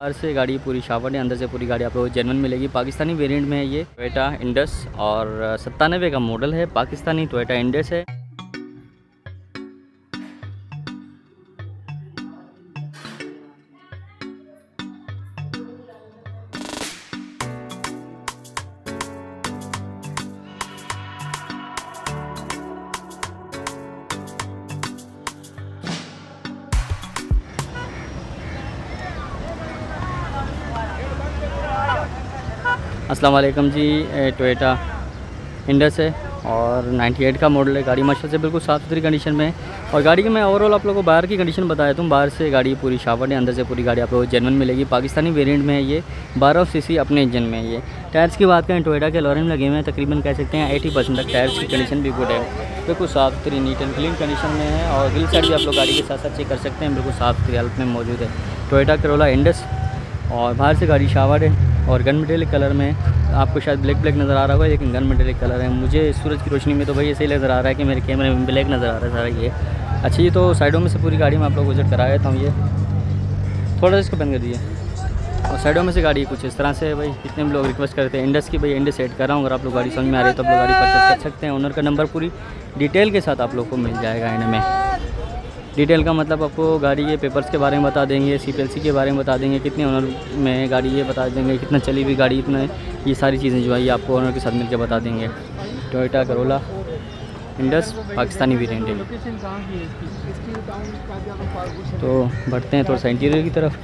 बाहर से गाड़ी पूरी शावर है अंदर से पूरी गाड़ी आपको जेनवन मिलेगी। पाकिस्तानी वेरिएंट में है ये टोयटा इंडस और सत्तानवे का मॉडल है। पाकिस्तानी टोयटा इंडस है। अस्सलाम वालेकुम जी टोयोटा इंडस है और 98 का मॉडल है। गाड़ी माशा से बिल्कुल साफ़ सुथरी कंडीशन में है। और गाड़ी की मैं ओवरऑल आप लोगों को बाहर की कंडीशन बताया दूँ बाहर से गाड़ी पूरी शावर है, अंदर से पूरी गाड़ी आप लोगों को जेनवन मिलेगी। पाकिस्तानी वेरिएंट में है ये, बारह सीसी अपने इंजन में है ये। टायर्स की बात करें टोयोटा के लॉरेन लगे हुए हैं, तकरीबन कह सकते हैं एटी परसेंट तक टायर्स की कंडीशन भी गुड है। बिल्कुल साफ़ सुथरी नीट एंड क्लीन कंडीशन में है और ग्रिल साइड भी आप लोग गाड़ी के साथ साथ चेक कर सकते हैं। बिल्कुल साफ़ सुथरी हालत में मौजूद है। टोयोटा करोला इंडस और बाहर से गाड़ी शावर है। और गन मेटेलिक कलर में आपको शायद ब्लैक ब्लैक नज़र आ रहा होगा, लेकिन गन मेटेलिक कलर है। मुझे सूरज की रोशनी में तो भाई ऐसे ही नज़र आ रहा है कि मेरे कैमरे में ब्लैक नज़र आ रहा है सारा ये। अच्छा ये तो साइडों में से पूरी गाड़ी में आप लोग विज़िट करा देता हूँ ये। थोड़ा सा इसको बंद कर दिए और साइडों में से गाड़ी कुछ इस तरह से भाई कितने लोग रिक्वेस्ट करते हैं। इंडस की भाई इंडस सेट कर रहा हूँ, अगर आप लोग गाड़ी समझ में आ रही है तो आप लोग गाड़ी परचेस कर सकते हैं। ओनर का नंबर पूरी डिटेल के साथ आप लोग को मिल जाएगा इनमें। डिटेल का मतलब आपको गाड़ी के पेपर्स के बारे में बता देंगे सी के बारे में बता देंगे, कितने ओनर में गाड़ी ये बता देंगे, कितना चली हुई गाड़ी, इतना ये सारी चीज़ें जो है ये आपको ओनर के साथ मिलकर बता देंगे। Toyota Corolla Indus Pakistani variant है तो बढ़ते हैं थोड़ा सा इंटीरियर की तरफ़।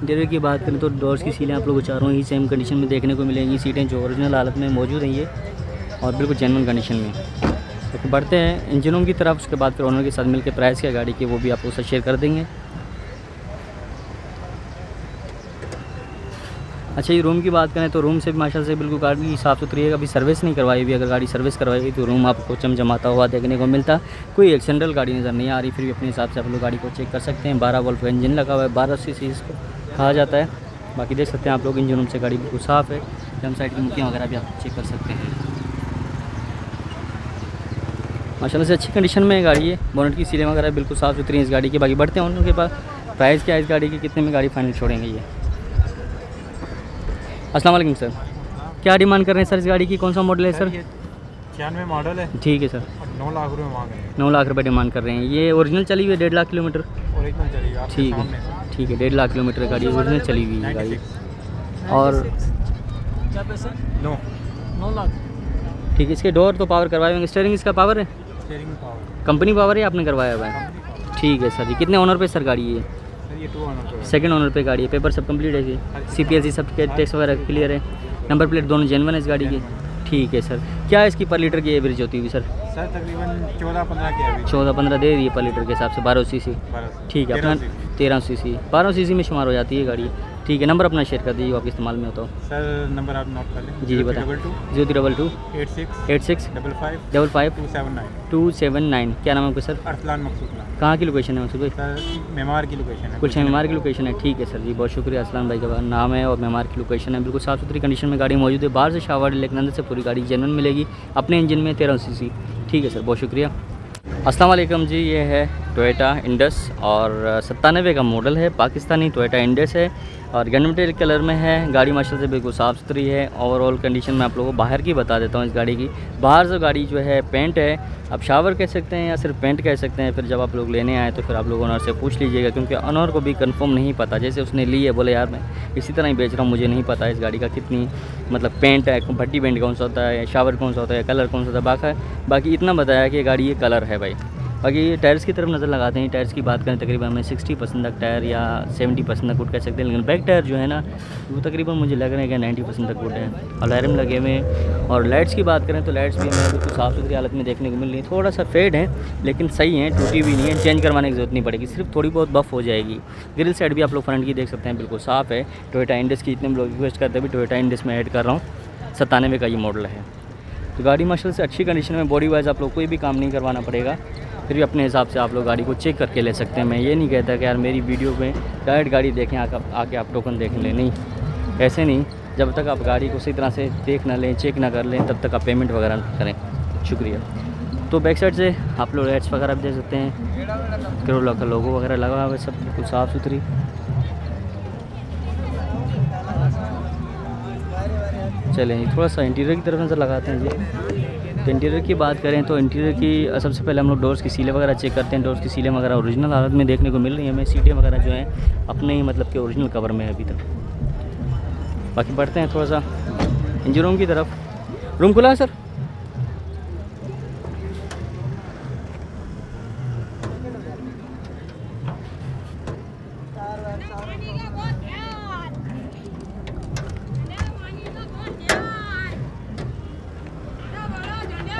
इंटीरियर की बात करें तो डोर्स की सीलें आप लोग को चारों ही सेम कंडीशन में देखने को मिलेंगी। सीटें जो ओरिजिनल हालत में मौजूद हैं ये और बिल्कुल जेनवन कंडीशन में। तो बढ़ते हैं इंजन की तरफ़, उसके बाद फिर ओनर के साथ मिलकर प्राइस क्या गाड़ी की वो भी आपको साथ शेयर कर देंगे। अच्छा ये रूम की बात करें तो रूम से भी माशा से बिल्कुल गाड़ी साफ़ सुथरी है, अभी सर्विस नहीं करवाई हुई। अगर गाड़ी सर्विस करवाई हुई तो रूम आपको चमचमाता हुआ देखने को मिलता। कोई एक्सेंडल गाड़ी नज़र नहीं आ रही, फिर भी अपने हिसाब से आप लोग गाड़ी को चेक कर सकते हैं। बारह वोल्ट का इंजन लगा हुआ है, बारह सी सी इसको कहा जाता है। बाकी देख सकते हैं आप लोग, इंजन रूम से गाड़ी बिल्कुल साफ़ है। जम साइड की मुखियाँ वगैरह भी आप चेक कर सकते हैं। माशाल्लाह से अच्छी कंडीशन में है गाड़ी है। बोनट की सीलें वगैरह बिल्कुल साफ़ सुथरी हैं इस गाड़ी की। बाकी बढ़ते हैं उनके पास प्राइस क्या है इस गाड़ी की कितने में गाड़ी फाइनल छोड़ेंगे ये। अस्सलाम वालेकुम सर क्या डिमांड कर रहे हैं सर इस गाड़ी की? कौन सा मॉडल है सर छियानवे मॉडल है। ठीक है सर नौ लाख रुपए मांग रहे हैं। नौ लाख रुपए डिमांड कर रहे हैं। ये ओरिजिनल चली हुई है डेढ़ लाख किलोमीटर? ठीक है। ठीक है डेढ़ लाख किलोमीटर गाड़ी ओरिजिनल चली हुई है गाड़ी। और नौ। नौ लाख। ठीक है इसके डोर तो पावर करवाएँगे। स्टेयरिंग इसका पावर है? कंपनी पावर है आपने करवाया हुआ है? ठीक है सर जी कितने ऑनर पे सर गाड़ी है सर ये टू ऑनर पे सेकंड ओनर पे गाड़ी है पेपर सब कंप्लीट है जी? सी पी एस सी सब के टैक्स वगैरह क्लियर है? नंबर प्लेट दोनों जेनवन है इस गाड़ी की? ठीक है सर। क्या इसकी पर लीटर की एवरेज होती हुई सर? सर तकरीबन चौदह पंद्रह की चौदह पंद्रह दे रही है पर लीटर के हिसाब से बारह सी। सी ठीक है अपना तेरह सी सी। बारह सी सी में शुमार हो जाती है गाड़ी। ठीक है नंबर अपना शेयर कर दीजिए आपके इस्तेमाल में हो तो। सर नंबर आप नोट कर लें। जी जी बताएँ। Zero three double two. Eight six. Eight six. Double five. Double five. Two seven nine. Two seven nine. क्या नाम है आपका सर? अरसलान मकसूद कहाँ की लोकेशन है मसूद भाई? सर मेमार की लोकेशन है। गुलशन मेमार की लोकेशन है। ठीक है सर जी बहुत शुक्रिया असलाम भाई का नाम है और मेमार की लोकेशन है। बिल्कुल साफ़ सुथरी कंडीशन में गाड़ी मौजूद है। बाहर से शावर लेकिन अंदर से पूरी गाड़ी जेनवन मिलेगी। अपने इंजन में तेरह सी ठीक है सर बहुत शुक्रिया। असलम जी ये है टोयोटा इंडस और सत्तानवे का मॉडल है, पाकिस्तानी टोयोटा इंडस है और गन मटेरियल कलर में है, गाड़ी माशा से बिल्कुल साफ़ सुथरी है ओवरऑल कंडीशन मैं आप लोगों को बाहर की बता देता हूँ इस गाड़ी की। बाहर से गाड़ी जो है पेंट है, आप शावर कह सकते हैं या सिर्फ़ पेंट कह सकते हैं, फिर जब आप लोग लेने आए तो फिर आप लोग ओनर से पूछ लीजिएगा, क्योंकि ऑनर को भी कंफर्म नहीं पता। जैसे उसने ली है, बोले यार मैं इसी तरह ही बेच रहा हूँ, मुझे नहीं पता इस गाड़ी का कितनी मतलब पेंट है, भट्टी पेंट कौन सा होता है शावर कौन सा होता है कलर कौन सा होता है, बाकी इतना बताया कि गाड़ी ये कलर है भाई। बाकी टायर्स की तरफ़ नज़र लगाते हैं। टायर्स की बात करें, तकरीबन हमें सिक्सटी परसेंट तक टायर या सेवेंटी परसेंट तक गुड कह सकते हैं। लेकिन बैक टायर जो है ना, वो तकरीबन मुझे लग रहा है कि नाइन्टी परसेंट तक गुड है और अलार्म लगे हुए और लाइट्स की बात करें तो लाइट्स भी हमें बिल्कुल साफ़ सुथरी हालत में देखने को मिल रही है। थोड़ा सा फेड है, लेकिन सही है, टूटी भी नहीं है। चेंज करवाने की ज़रूरत नहीं पड़ेगी। सिर्फ़ थोड़ी बहुत बफ हो जाएगी। ग्रिल साइड भी आप लोग फ्रंट की देख सकते हैं, बिल्कुल साफ़ है। टोयोटा इंडस की इतने लोग रिक्वेस्ट करते हैं भी टोयोटा इंडस में ऐड कर रहा हूँ। सतानवे का ये मॉडल है। तो गाड़ी माशा से अच्छी कंडीशन में बॉडी वाइज आप लोग कोई भी काम नहीं करवाना पड़ेगा। फिर भी अपने हिसाब से आप लोग गाड़ी को चेक करके ले सकते हैं। मैं ये नहीं कहता कि यार मेरी वीडियो में डायरेक्ट गाड़ी देखें, आके आके आप टोकन देख लें। नहीं, ऐसे नहीं। जब तक आप गाड़ी को सही तरह से देख ना लें चेक ना कर लें, तब तक आप पेमेंट वगैरह करें। शुक्रिया। तो बैक साइड से आप लोग रेट्स वगैरह भी दे सकते हैं। करोला का लोगो वगैरह लगा हुआ है, सब बिल्कुल साफ़ सुथरी। चलें थोड़ा सा इंटीरियर की तरफ़ नज़र लगाते हैं जी। तो इंटीरियर की बात करें तो इंटीरियर की सबसे पहले हम लोग डोर्स की सीलें वगैरह चेक करते हैं। डोर्स की सीलें वगैरह ओरिजिनल हालत में देखने को मिल रही हैं। हमें सीटें वगैरह जो हैं, अपने ही मतलब कि ओरिजिनल कवर में अभी तक। बाकी बढ़ते हैं थोड़ा सा इंजन रूम की तरफ़। रूम खुला है सर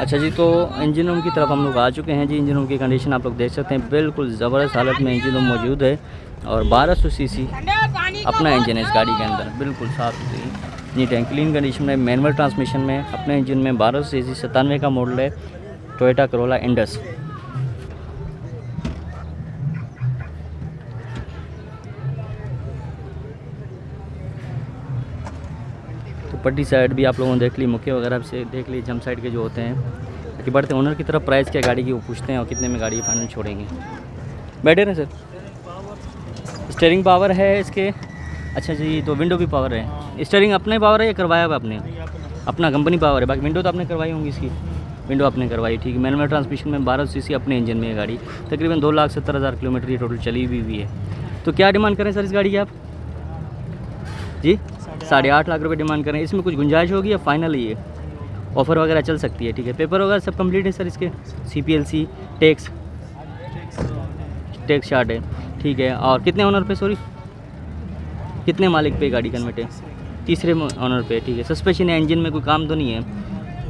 अच्छा जी तो इंजन रूम की तरफ़ हम लोग आ चुके हैं जी। इंजन रूम की कंडीशन आप लोग देख सकते हैं, बिल्कुल ज़बरदस्त हालत में इंजन रूम मौजूद है और 1200 सीसी अपना इंजन है इस गाड़ी के अंदर। बिल्कुल साफ़ सुथरी नीट एंड क्लीन कंडीशन में मैनुअल ट्रांसमिशन में, अपने इंजन में बारह सौ सी सी सतानवे का मॉडल है टोयोटा करोला इंडस पट्टी साइड भी आप लोगों ने देख ली, मुख्य वगैरह से देख ली, जम साइड के जो होते हैं। बाकी बढ़ते ओनर की तरफ़ प्राइस क्या गाड़ी की वो पूछते हैं और कितने में गाड़ी फाइनल छोड़ेंगे। बैठे रहे सर। स्टेयरिंग पावर है इसके। अच्छा जी तो विंडो भी पावर है। स्टेयरिंग अपने पावर है या करवाया हुआ आपने? अपना कंपनी पावर है। बाकी विंडो तो आपने करवाई होंगी इसकी। विंडो आपने करवाई, ठीक है। मैनुअल ट्रांसमिशन में बारह सी अपने इंजन में है गाड़ी। तकरीबन दो लाख सत्तर हज़ार किलोमीटर ये टोटल चली हुई हुई है। तो क्या डिमांड करें सर इस गाड़ी की आप? जी? साढ़े आठ लाख रुपए डिमांड करें। इसमें कुछ गुंजाइश होगी या फाइनल ही है ऑफ़र वगैरह चल सकती है ठीक है। पेपर वगैरह सब कंप्लीट है सर इसके? C P L C tax tax short है ठीक है। और कितने ऑनर पे सॉरी कितने मालिक पे गाड़ी कन्वर्ट है? तीसरे ऑनर पे ठीक है। सस्पेंशन है इंजन में कोई काम तो नहीं है?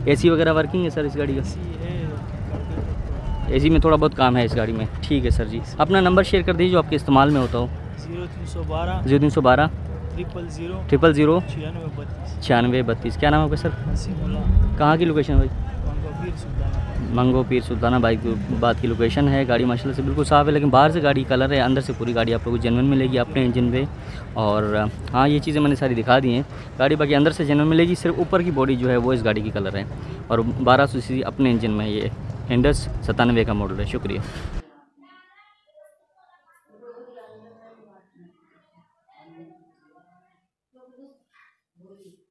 एसी वगैरह वर्किंग है सर इस गाड़ी का? एसी में थोड़ा बहुत काम है इस गाड़ी में ठीक है सर जी। अपना नंबर शेयर कर दीजिए जो आपके इस्तेमाल में होता हो। ज़ीरो तीन सौ बारह। ज़ीरो तीन सौ बारह। ट्रिपल ज़ीरो ट्रिपल ज़ीरो छियानवे बत्तीस। क्या नाम है आपका सर? कहाँ की लोकेशन भाई? मंगो पीर सुल्ताना। बाइक की बात की लोकेशन है। गाड़ी माशाल्लाह से बिल्कुल साफ़ है लेकिन बाहर से गाड़ी कलर है। अंदर से पूरी गाड़ी आप लोगों को जेनवन मिलेगी अपने इंजन पे। और हाँ ये चीज़ें मैंने सारी दिखा दी हैं। गाड़ी बाकी अंदर से जेनवन मिलेगी सिर्फ़ ऊपर की बॉडी जो है वो इस गाड़ी की कलर है। और बारह सौ सी अपने इंजन में ये। इंडस सतानवे का मॉडल है। शुक्रिया। 要不都不会。